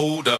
Hold up.